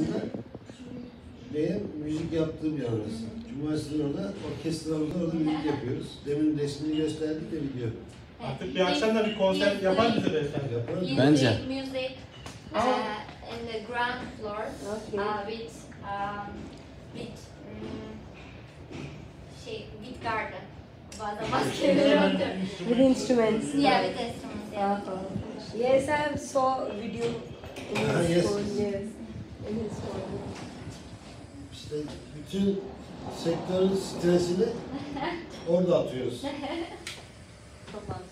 aslında benim müzik yaptığım yer orası. Cumartesi orada orkestramızda orada müzik yapıyoruz. Demin resmini gösterdik de video. Artık bir akşam da bir konser yapar mısın beyefendi? Yaparız. Music, Bence. music uh, in the ground floor Okay. uh, with um, with um, şey with garden. Bazen başka With instruments. Yeah, with instruments. Yeah. Uh-huh. Yes, I have saw video in Ah, yes. Yes. İşte bütün sektörün stresini orada atıyoruz.